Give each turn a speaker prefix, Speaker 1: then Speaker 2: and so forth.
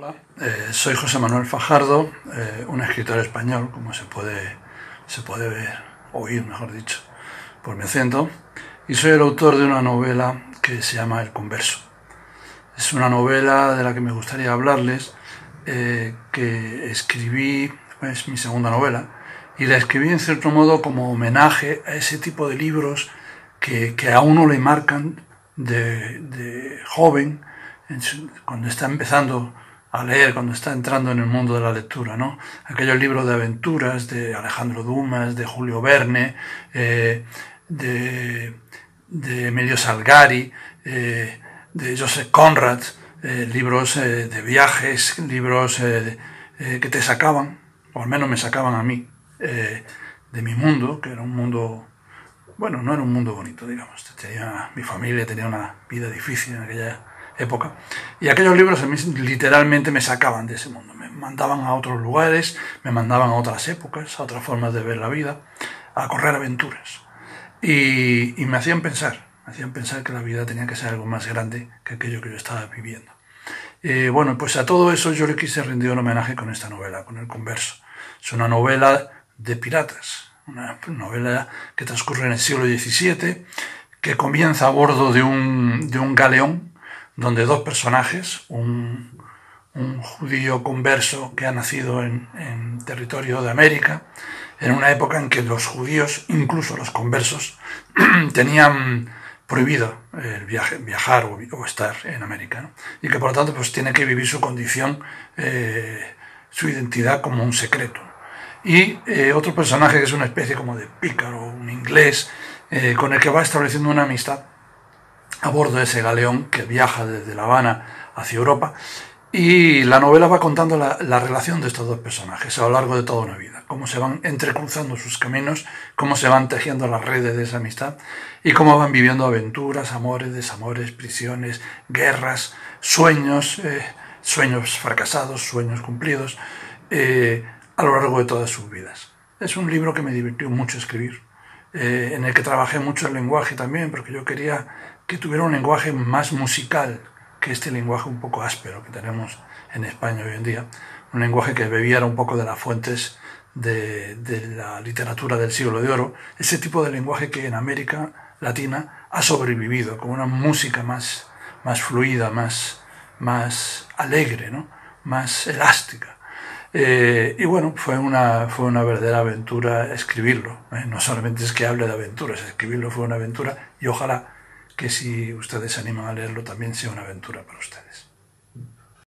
Speaker 1: Hola, eh, soy José Manuel Fajardo, eh, un escritor español, como se puede, se puede ver, oír, mejor dicho, por mi acento, y soy el autor de una novela que se llama El Converso. Es una novela de la que me gustaría hablarles, eh, que escribí, es mi segunda novela, y la escribí en cierto modo como homenaje a ese tipo de libros que, que a uno le marcan de, de joven, cuando está empezando a leer cuando está entrando en el mundo de la lectura, ¿no? Aquellos libros de aventuras de Alejandro Dumas, de Julio Verne, eh, de, de, Emilio Salgari, eh, de Joseph Conrad, eh, libros de viajes, libros que te sacaban, o al menos me sacaban a mí, de mi mundo, que era un mundo, bueno, no era un mundo bonito, digamos. Tenía, mi familia tenía una vida difícil en aquella época. Y aquellos libros literalmente me sacaban de ese mundo, me mandaban a otros lugares, me mandaban a otras épocas, a otras formas de ver la vida, a correr aventuras. Y, me hacían pensar, me hacían pensar que la vida tenía que ser algo más grande que aquello que yo estaba viviendo. y bueno, pues a todo eso yo le quise rendir un homenaje con esta novela, con El Converso. Es una novela de piratas, una novela que transcurre en el siglo XVII, que comienza a bordo de un, de un galeón donde dos personajes, un, judío converso que ha nacido en, territorio de América, en una época en que los judíos, incluso los conversos, tenían prohibido el viaje, viajar o, estar en América, y que por lo tanto pues, tiene que vivir su condición, eh, su identidad como un secreto. Y eh, otro personaje que es una especie como de pícaro, un inglés, eh, con el que va estableciendo una amistad a bordo de ese galeón que viaja desde La Habana hacia Europa. Y la novela va contando la, relación de estos dos personajes a lo largo de toda una vida, cómo se van entrecruzando sus caminos, cómo se van tejiendo las redes de esa amistad y cómo van viviendo aventuras, amores, desamores, prisiones, guerras, sueños, eh, sueños fracasados, sueños cumplidos, eh, a lo largo de todas sus vidas. Es un libro que me divirtió mucho escribir, eh, en el que trabajé mucho el lenguaje también, porque yo quería que tuviera un lenguaje más musical que este lenguaje un poco áspero que tenemos en España hoy en día. Un lenguaje que bebiera un poco de las fuentes de, de la literatura del siglo de oro. Ese tipo de lenguaje que en América Latina ha sobrevivido, con una música más, más fluida, más, más alegre, ¿no? más elástica. Eh, y bueno, fue una, fue una verdadera aventura escribirlo. ¿eh? No solamente es que hable de aventuras, escribirlo fue una aventura y ojalá que si ustedes se animan a leerlo también sea una aventura para ustedes.